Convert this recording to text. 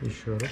Еще раз.